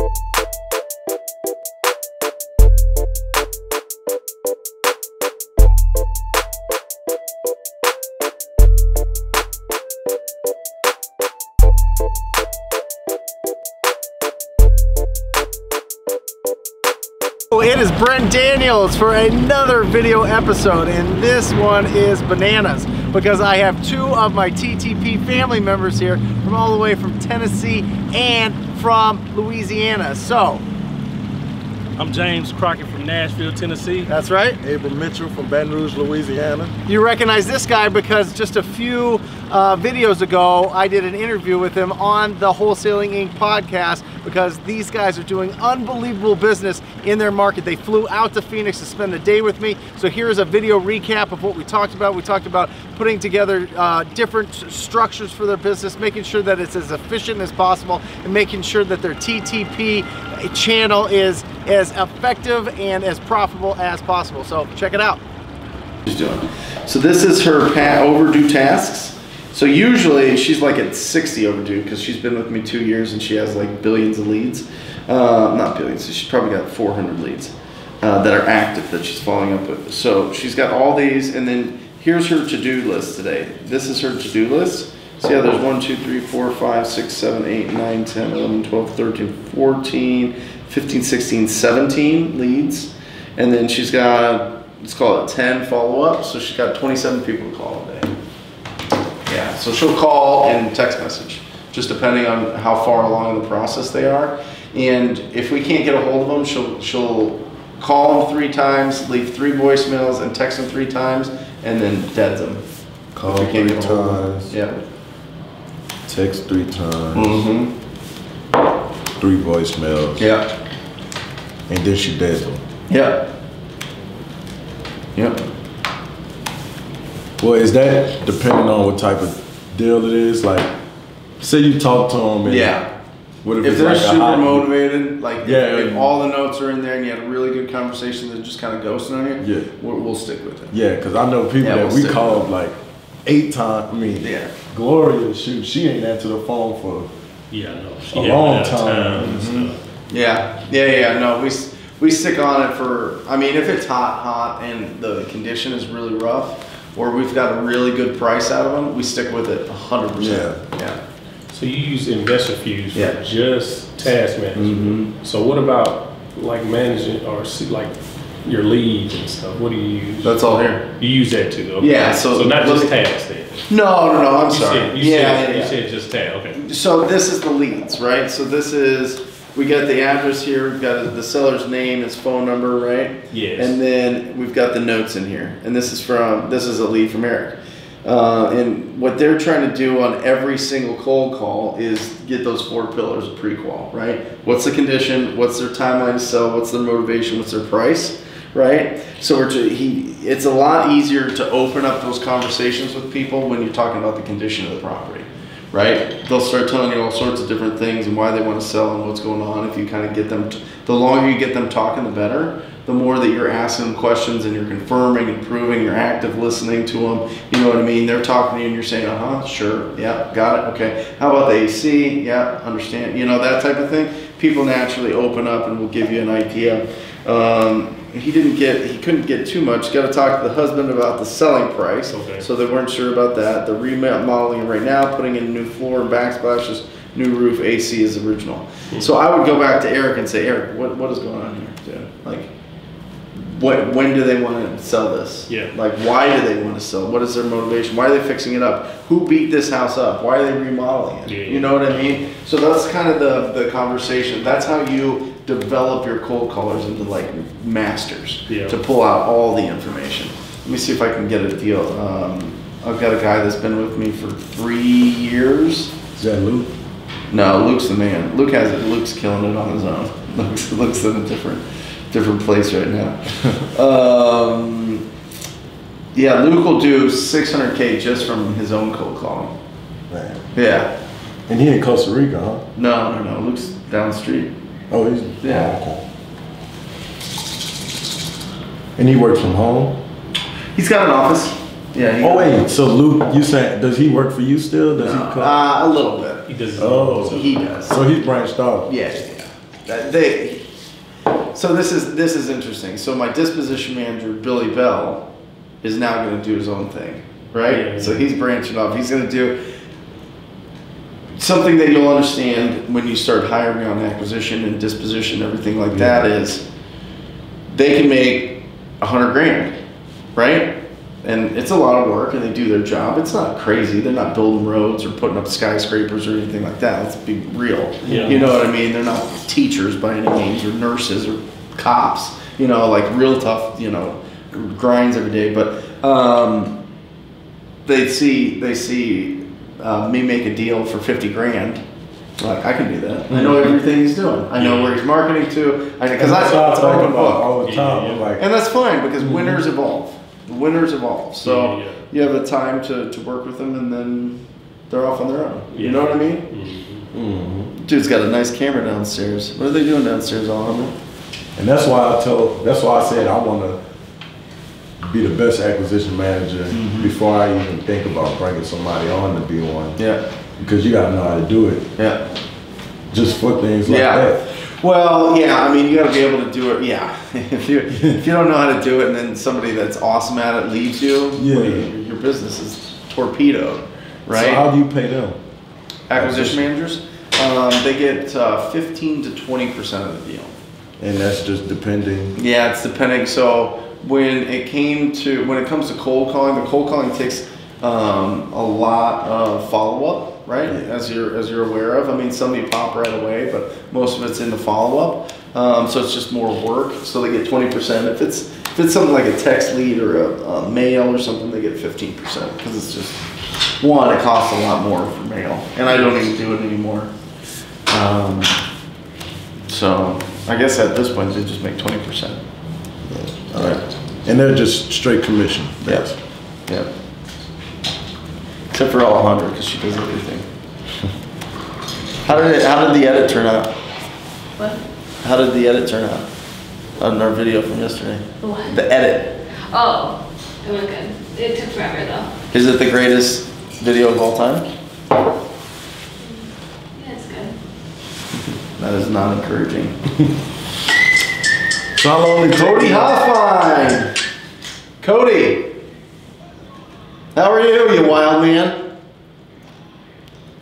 It is Brent Daniels for another video episode, and this one is bananas because I have two of my TTP family members here from all the way from Tennessee and from Louisiana. So, I'm James Crockett Nashville, Tennessee. that's right. Abram Mitchell from Baton Rouge, Louisiana. You recognize this guy because just a few uh, videos ago, I did an interview with him on the Wholesaling Inc. podcast because these guys are doing unbelievable business in their market. They flew out to Phoenix to spend the day with me. So here's a video recap of what we talked about. We talked about putting together uh, different structures for their business, making sure that it's as efficient as possible, and making sure that their TTP channel is as effective and as profitable as possible. So check it out. she's doing. So this is her overdue tasks. So usually she's like at 60 overdue because she's been with me two years and she has like billions of leads. Uh, not billions, she's probably got 400 leads uh, that are active that she's following up with. So she's got all these and then here's her to-do list today. This is her to-do list. See how there's 1, 2, 3, 4, 5, 6, 7, 8, 9, 10, 11, 12, 13, 14, 15, 16, 17 leads. And then she's got, let's call it 10 follow ups. So she's got 27 people to call a day. Yeah, so she'll call and text message, just depending on how far along in the process they are. And if we can't get a hold of them, she'll, she'll call them three times, leave three voicemails, and text them three times, and then dead them. Call If we can't three get a hold of them. times. Yeah. Text three times. Mm-hmm. Three voicemails. Yeah. And then she them. Yeah. Yep. Well, is that depending on what type of deal it is? Like, say you talk to them and Yeah. what if, If they're like super motivated, like if- Yeah. if, all the notes are in there and you had a really good conversation that just kind of ghosting on you, Yeah. we'll, we'll stick with it. Yeah, because I know people Yeah, that we'll we called like eight times. I mean, Yeah. Gloria, shoot, she ain't answered the phone for Yeah, I know. She A long me out of time. town and stuff. Yeah, yeah, yeah. No, we we stick on it for. I mean, if it's hot, hot, and the condition is really rough, or we've got a really good price out of them, we stick with it hundred percent. Yeah. yeah. So you use InvestorFuse for Yeah. Mm-hmm. just task management. So what about like managing or like your leads and stuff? What do you use? That's all here. You use that too, okay. Yeah, so so not just tasks then. No, no, no. I'm You sorry. said, you yeah, said, yeah, you yeah. said just task. Okay. So this is the leads, right? So this is we got the address here. We've got the seller's name, his phone number, right? Yes. And then we've got the notes in here, and this is from this is a lead from Eric. Uh, and what they're trying to do on every single cold call is get those four pillars of prequal, right? What's the condition? What's their timeline to sell? What's their motivation? What's their price? Right? So we're to, he. It's a lot easier to open up those conversations with people when you're talking about the condition of the property right? They'll start telling you all sorts of different things and why they want to sell and what's going on. If you kind of get them, the longer you get them talking, the better. The more that you're asking them questions and you're confirming and proving, you're active listening to them. You know what I mean? They're talking to you and you're saying, uh huh, sure, yeah, got it, okay. How about the AC? Yeah, understand. You know, that type of thing. People naturally open up and will give you an idea. Um, he didn't get, he couldn't get too much. Got to talk to the husband about the selling price. Okay. So they weren't sure about that. The remodeling right now, putting in new floor and backsplashes, new roof, AC is original. Hmm. So I would go back to Eric and say, Eric, what, what is going on here, dude? Like, what, when do they want to sell this? Yeah. Like, why do they want to sell? What is their motivation? Why are they fixing it up? Who beat this house up? Why are they remodeling it? Yeah, You know what I mean? So that's kind of the, the conversation. That's how you develop your cold callers into like masters Yeah. to pull out all the information. Let me see if I can get a deal. Um, I've got a guy that's been with me for three years. is that Luke? No, Luke's the man. Luke has it. Luke's killing it on his own. Luke's, Luke's in a different, different place right now. um, yeah, Luke will do 600k just from his own cold calling. Man. Yeah. And he in Costa Rica, huh? No, no, no. Luke's down the street. Oh, he's Yeah. okay. And he works from home. He's got an office. Yeah. He Oh wait, so Luke, you saying does he work for you still? Does he come? Uh, a little bit. He does Oh. own stuff. He does. so he's branched off. Yeah, yeah, yeah. Uh, They, so this is, this is interesting. So my disposition manager, Billy Bell, is now gonna do his own thing, right? Yeah. So he's branching off. He's gonna do something that you'll understand when you start hiring on acquisition and disposition, everything like that is they can make a hundred grand, right? And it's a lot of work and they do their job. It's not crazy. They're not building roads or putting up skyscrapers or anything like that. Let's be real. Yeah. You know what I mean? They're not teachers by any means or nurses or cops, you know, like real tough, you know, grinds every day. But, um, they see, they see, uh, me make a deal for fifty grand. Like, I can do that. I know everything he's doing. I know where he's marketing to. Cause that's I, what I it's talk about book. all the time. I'm Yeah, like, And that's fine because winners evolve. Winners evolve. So Yeah, yeah. you have a time to, to work with them and then they're off on their own. You know what I mean? mhm. Dude's got a nice camera downstairs. What are they doing downstairs, Alhambra? And that's why I told, that's why I said I want to be the best acquisition manager Mm-hmm. before I even think about bringing somebody on to be one. Yeah. Because you got to know how to do it. Yeah. Just for things like Yeah. that. Well, yeah, I mean, you got to be able to do it. Yeah, if you if you don't know how to do it, and then somebody that's awesome at it leaves you, Yeah. your, your business is torpedoed, right? So how do you pay them? Acquisition managers, um, they get uh, fifteen to twenty percent of the deal. And that's just depending. Yeah, it's depending. So when it came to when it comes to cold calling, the cold calling takes um, a lot of follow up, right? As you're as you're aware of. I mean, some you pop right away, but most of it's in the follow up. Um, so it's just more work. So they get twenty percent. If it's if it's something like a text lead or a, a mail or something, they get fifteen percent because it's just one. It costs a lot more for mail, and I don't even do it anymore. Um, so I guess at this point they just make twenty percent. All right. And they're just straight commission. Yes. Yep. Except for Alejandra, because she does everything. How did it, how did the edit turn out? What? How did the edit turn out? On our video from yesterday? What? The edit. Oh, it went good. It took forever though. Is it the greatest video of all time? Yeah, it's good. That is not encouraging. So how long Cody Hoffine! Cody! How are you, you wild man?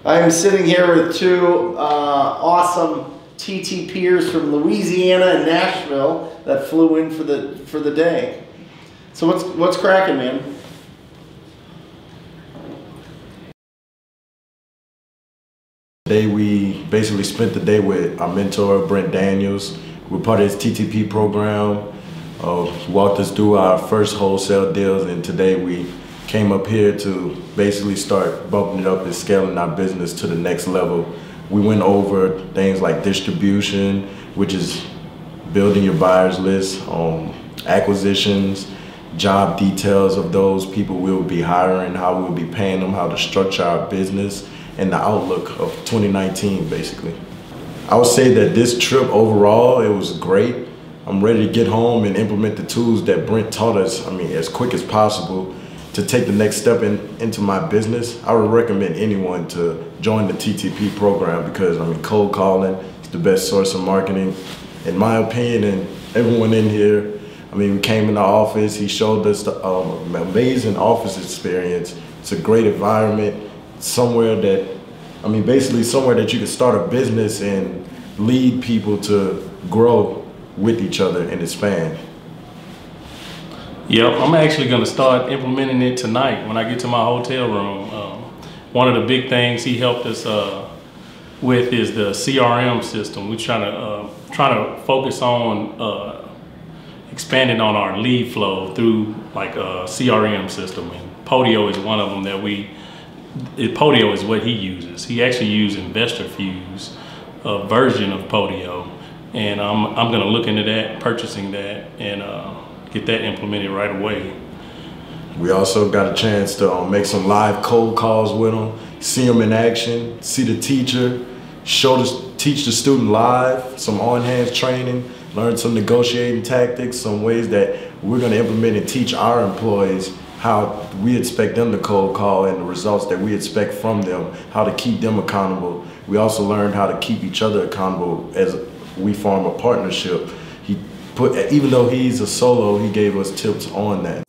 I am sitting here with two uh, awesome TT peers from Louisiana and Nashville that flew in for the for the day. So what's what's cracking, man? Today we basically spent the day with our mentor Brent Daniels. We're part of his TTP program. Uh, walked us through our first wholesale deals, and today we came up here to basically start bumping it up and scaling our business to the next level. We went over things like distribution, which is building your buyers list, um, acquisitions, job details of those people we'll be hiring, how we'll be paying them, how to structure our business, and the outlook of 2019, basically. I would say that this trip overall, it was great. I'm ready to get home and implement the tools that Brent taught us, I mean, as quick as possible to take the next step in, into my business. I would recommend anyone to join the TTP program because, I mean, cold calling is the best source of marketing. In my opinion, and everyone in here, I mean, we came in the office, he showed us the um, amazing office experience. It's a great environment, somewhere that I mean, basically somewhere that you can start a business and lead people to grow with each other and expand. Yep, I'm actually going to start implementing it tonight when I get to my hotel room. Um, one of the big things he helped us uh, with is the CRM system. We're trying to uh, trying to focus on uh, expanding on our lead flow through like a CRM system, and Podio is one of them that we. Podio is what he uses. He actually used InvestorFuse, a version of Podio, and I'm I'm going to look into that, purchasing that, and uh, get that implemented right away. We also got a chance to um, make some live cold calls with them, see them in action, see the teacher, show the, teach the student live, some on-hand training, learn some negotiating tactics, some ways that we're going to implement and teach our employees how we expect them to cold call and the results that we expect from them, how to keep them accountable. We also learned how to keep each other accountable as we form a partnership. He put, even though he's a solo, he gave us tips on that.